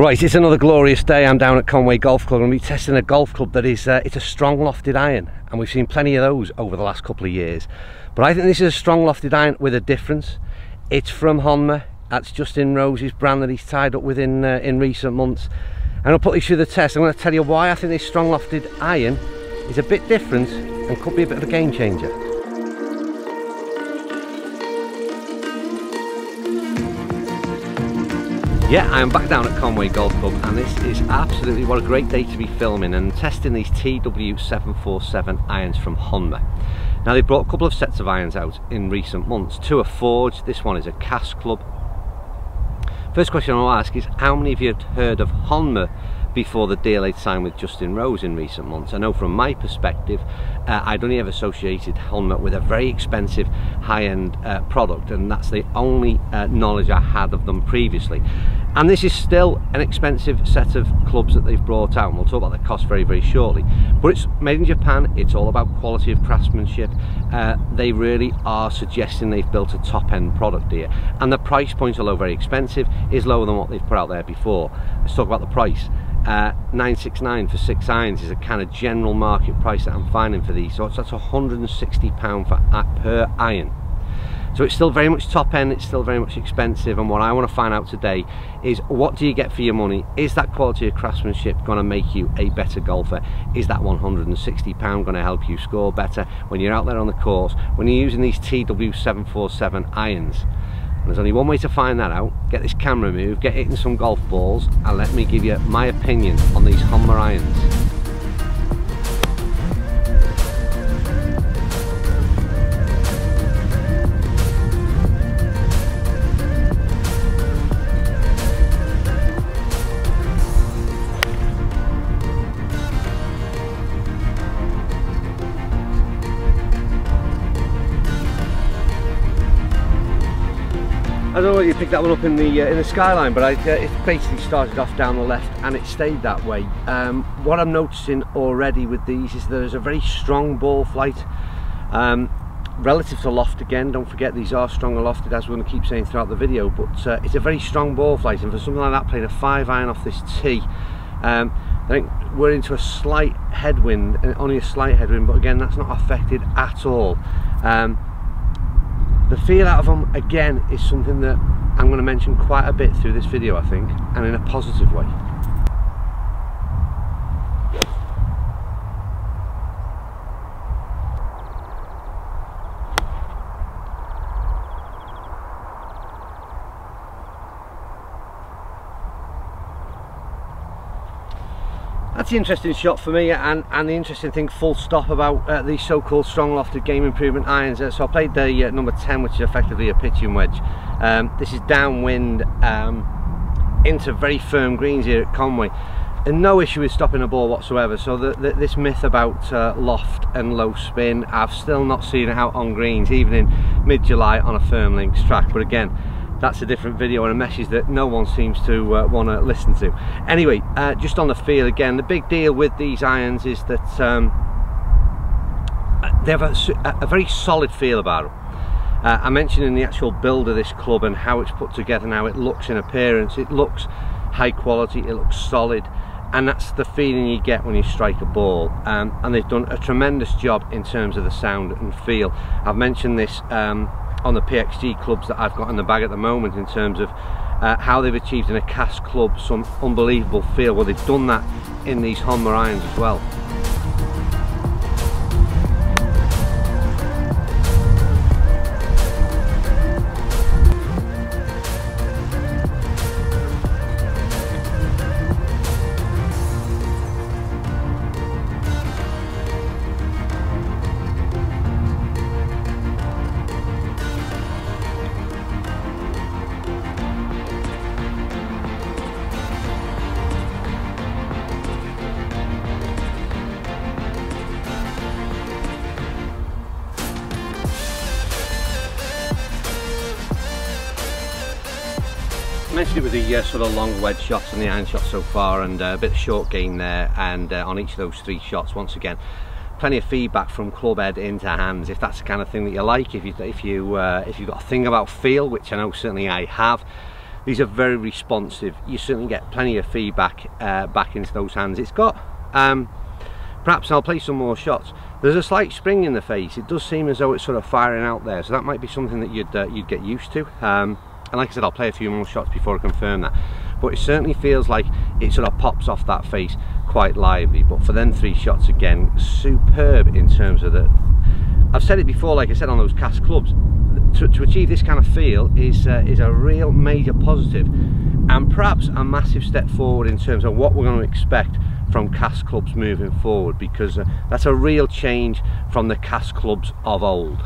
Right, it's another glorious day. I'm down at Conway Golf Club and we're testing a golf club that is uh, it's a strong lofted iron and we've seen plenty of those over the last couple of years. But I think this is a strong lofted iron with a difference. It's from Honma. That's Justin Rose's brand that he's tied up with in, uh, in recent months. And I'll put you through the test. I'm going to tell you why I think this strong lofted iron is a bit different and could be a bit of a game changer. Yeah, I am back down at Conway Golf Club and this is absolutely what a great day to be filming and testing these TW747 irons from Honma. Now they brought a couple of sets of irons out in recent months. Two are forged, this one is a cast club. First question I'll ask is how many of you have heard of Honma before the deal they'd signed with Justin Rose in recent months. I know from my perspective, uh, I'd only ever associated Honma with a very expensive high-end uh, product and that's the only uh, knowledge I had of them previously. And this is still an expensive set of clubs that they've brought out and we'll talk about the cost very, very shortly. But it's made in Japan, it's all about quality of craftsmanship. Uh, they really are suggesting they've built a top-end product here. And the price point, although very expensive, is lower than what they've put out there before. Let's talk about the price uh, 969 for six irons is a kind of general market price that I'm finding for these. So it's that's 160 pound for uh, per iron. So it's still very much top end it's still very much expensive and what I want to find out today is what do you get for your money? Is that quality of craftsmanship going to make you a better golfer? Is that 160 pound going to help you score better? When you're out there on the course when you're using these TW747 irons there's only one way to find that out. Get this camera moved, get it in some golf balls, and let me give you my opinion on these Honma irons. I don't know whether you picked that one up in the uh, in the skyline, but I, uh, it basically started off down the left and it stayed that way. Um, what I'm noticing already with these is there's a very strong ball flight. Um, relative to loft again, don't forget these are stronger lofted as we're going to keep saying throughout the video, but uh, it's a very strong ball flight and for something like that playing a 5 iron off this tee, um, I think we're into a slight headwind, only a slight headwind, but again that's not affected at all. Um, the feel out of them, again, is something that I'm going to mention quite a bit through this video, I think, and in a positive way. Interesting shot for me and, and the interesting thing full stop about uh, these so-called strong lofted game improvement irons uh, so I played the uh, number 10 which is effectively a pitching wedge. Um, this is downwind um, into very firm greens here at Conway. And no issue with stopping a ball whatsoever. So the, the, this myth about uh, loft and low spin I've still not seen it out on greens even in mid-July on a firm links track. But again that's a different video and a message that no one seems to uh, want to listen to. Anyway, uh, just on the feel again, the big deal with these irons is that um, they have a, a, very solid feel about them. Uh, I mentioned in the actual build of this club and how it's put together now, it looks in appearance, it looks high quality, it looks solid, and that's the feeling you get when you strike a ball um, and they've done a tremendous job in terms of the sound and feel I've mentioned this um, on the PXG clubs that I've got in the bag at the moment in terms of uh, how they've achieved in a cast club some unbelievable feel. Well they've done that in these Honma irons as well with the uh, sort of long wedge shots and the iron shots so far and uh, a bit of short gain there and uh, on each of those three shots once again plenty of feedback from club head into hands if that's the kind of thing that you like if you if you uh, if you've got a thing about feel which I know certainly I have these are very responsive. You certainly get plenty of feedback uh, back into those hands. It's got um, perhaps I'll play some more shots. There's a slight spring in the face. It does seem as though it's sort of firing out there so that might be something that you'd uh, you'd get used to. Um, and like I said I'll play a few more shots before I confirm that. But it certainly feels like it sort of pops off that face quite lively. But for them three shots again superb in terms of the I've said it before like I said on those cast clubs to, to achieve this kind of feel is uh, is a real major positive. And perhaps a massive step forward in terms of what we're going to expect from cast clubs moving forward because uh, that's a real change from the cast clubs of old.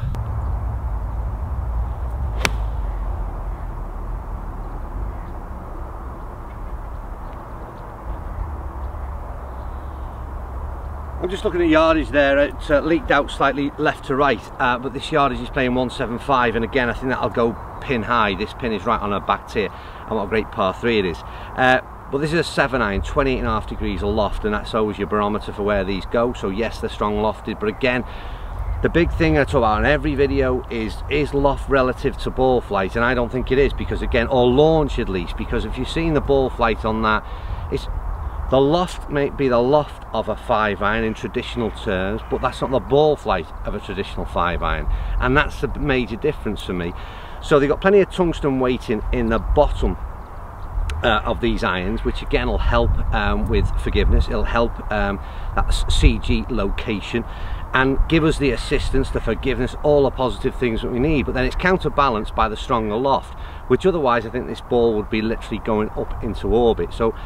I'm just looking at yardage there, it uh, leaked out slightly left to right, uh, but this yardage is playing 175 and again I think that'll go pin high, this pin is right on her back tier and what a great par 3 it is. Uh, but this is a 7 iron, 28 and a half degrees loft and that's always your barometer for where these go, so yes they're strong lofted, but again the big thing I talk about in every video is is loft relative to ball flight and I don't think it is because again, or launch at least, because if you've seen the ball flight on that, it's the loft may be the loft of a 5 iron in traditional terms, but that's not the ball flight of a traditional 5 iron. And that's the major difference for me. So they've got plenty of tungsten weighting in the bottom uh, of these irons, which again will help um, with forgiveness. It'll help um, that CG location and give us the assistance, the forgiveness, all the positive things that we need. But then it's counterbalanced by the stronger loft, which otherwise I think this ball would be literally going up into orbit. So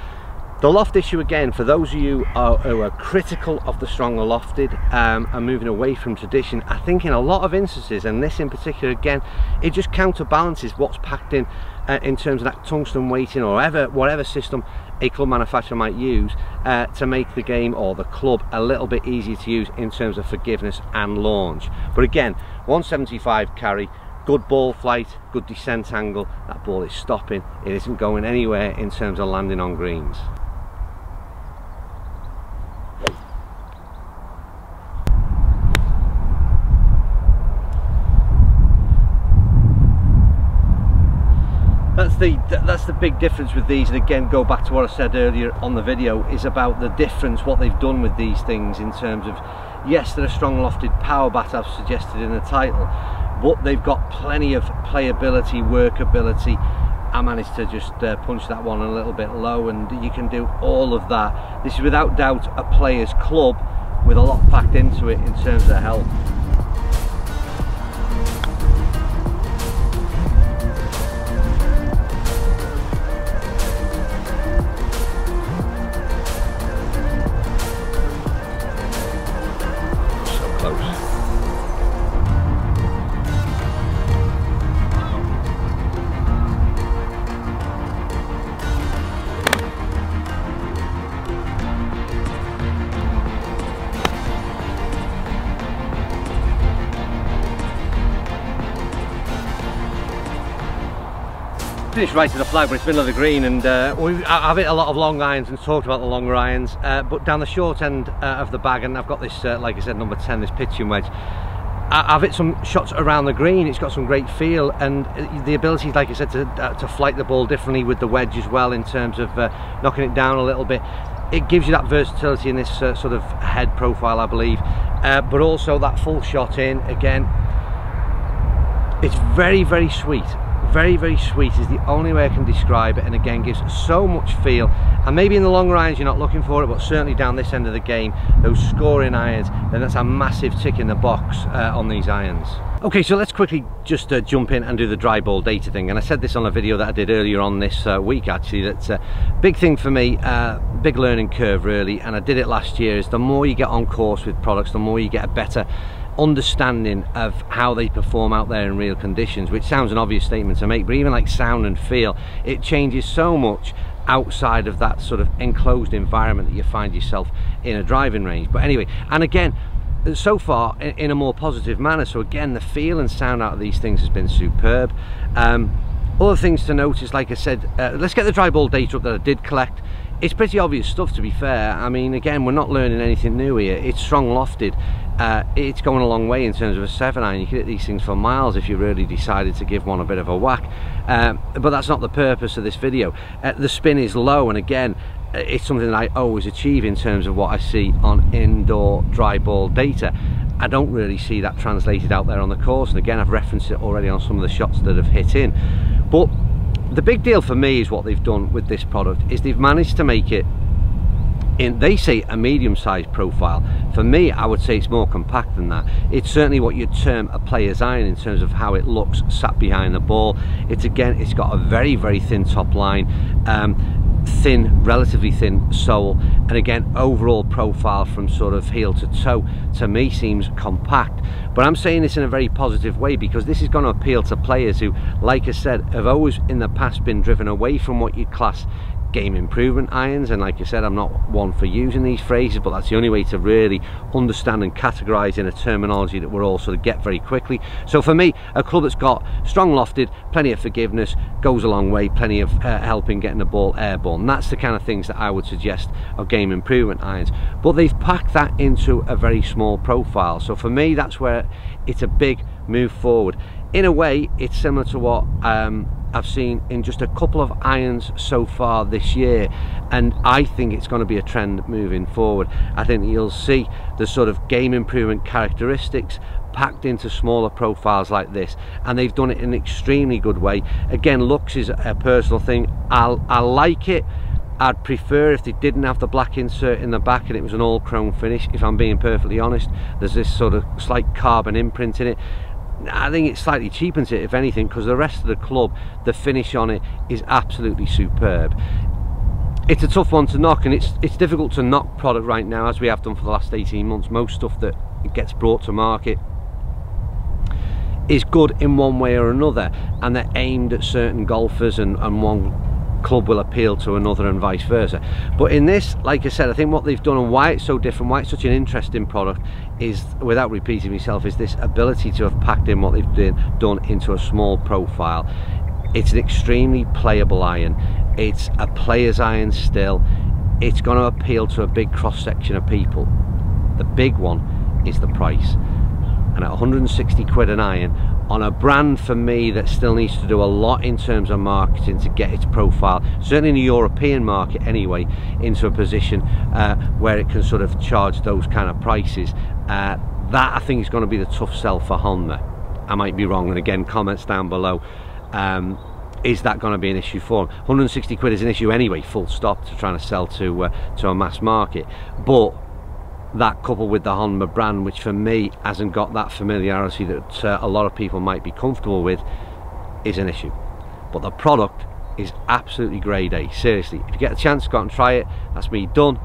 the loft issue again, for those of you who are critical of the stronger lofted um, and moving away from tradition, I think in a lot of instances, and this in particular again, it just counterbalances what's packed in uh, in terms of that tungsten weighting or whatever, whatever system a club manufacturer might use uh, to make the game or the club a little bit easier to use in terms of forgiveness and launch. But again, 175 carry, good ball flight, good descent angle, that ball is stopping, it isn't going anywhere in terms of landing on greens. The that's the big difference with these and again go back to what I said earlier on the video is about the difference what they've done with these things in terms of yes they're a strong lofted power bat I've suggested in the title but they've got plenty of playability workability. I managed to just uh, punch that one a little bit low and you can do all of that. This is without doubt a player's club with a lot packed into it in terms of health finished right to the flag but it's middle of the green and uh, we, I've hit a lot of long irons and talked about the long irons uh, but down the short end uh, of the bag and I've got this uh, like I said number 10 this pitching wedge I've hit some shots around the green it's got some great feel and uh, the ability like I said to, uh, to flight the ball differently with the wedge as well in terms of knocking it down a little bit it gives you that versatility in this sort of head profile I believe but also that full shot in again it's very very sweet very very sweet is the only way I can describe it and again gives so much feel. And maybe in the long irons you're not looking for it but certainly down this end of the game those scoring irons then that's a massive tick in the box uh, on these irons. Okay so let's quickly just uh, jump in and do the dry ball data thing. And I said this on a video that I did earlier on this uh, week actually that's a big thing for me uh, big learning curve really. And I did it last year is the more you get on course with products the more you get a better understanding of how they perform out there in real conditions which sounds an obvious statement to make but even like sound and feel it changes so much outside of that sort of enclosed environment that you find yourself in a driving range. But anyway and again so far in a more positive manner. So again the feel and sound out of these things has been superb. Um, other things to notice like I said uh, let's get the dry ball data up that I did collect it's pretty obvious stuff to be fair. I mean again we're not learning anything new here. It's strong lofted uh, it's going a long way in terms of a 7 iron. You can hit these things for miles if you really decided to give one a bit of a whack. Um, but that's not the purpose of this video. Uh, the spin is low and again uh, it's something that I always achieve in terms of what I see on indoor dry ball data. I don't really see that translated out there on the course and again I've referenced it already on some of the shots that have hit in. But the big deal for me is what they've done with this product is they've managed to make it in they say a medium-sized profile. For me I would say it's more compact than that. It's certainly what you'd term a player's iron in terms of how it looks sat behind the ball. It's again it's got a very very thin top line. Um, thin relatively thin sole and again overall profile from sort of heel to toe to me seems compact. But I'm saying this in a very positive way because this is going to appeal to players who like I said have always in the past been driven away from what you'd class game improvement irons and like I said I'm not one for using these phrases but that's the only way to really understand and categorize in a terminology that we're all sort of get very quickly. So for me a club that's got strong lofted plenty of forgiveness goes a long way plenty of uh, helping getting the ball airborne. That's the kind of things that I would suggest of game improvement irons. But they've packed that into a very small profile. So for me that's where it's a big move forward. In a way it's similar to what um, I've seen in just a couple of irons so far this year and I think it's going to be a trend moving forward. I think you'll see the sort of game improvement characteristics packed into smaller profiles like this and they've done it in an extremely good way. Again looks is a personal thing. I'll, I like it. I'd prefer if they didn't have the black insert in the back and it was an all chrome finish. If I'm being perfectly honest there's this sort of slight carbon imprint in it I think it slightly cheapens it if anything because the rest of the club the finish on it is absolutely superb. It's a tough one to knock and it's it's difficult to knock product right now as we have done for the last 18 months. Most stuff that gets brought to market is good in one way or another and they're aimed at certain golfers and, and one club will appeal to another and vice versa. But in this like I said I think what they've done and why it's so different why it's such an interesting product is without repeating myself is this ability to have packed in what they've done into a small profile. It's an extremely playable iron. It's a player's iron still. It's going to appeal to a big cross section of people. The big one is the price. And at 160 quid an iron on a brand for me that still needs to do a lot in terms of marketing to get its profile certainly in the European market anyway into a position uh, where it can sort of charge those kind of prices. Uh, that I think is going to be the tough sell for Honma I might be wrong and again comments down below. Um, is that going to be an issue for them 160 quid is an issue anyway full stop to trying to sell to uh, to a mass market. But that coupled with the Honma brand which for me hasn't got that familiarity that uh, a lot of people might be comfortable with is an issue. But the product is absolutely grade A. Seriously if you get a chance go out and try it. That's me done.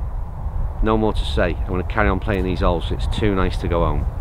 No more to say. I'm going to carry on playing these holes. It's too nice to go home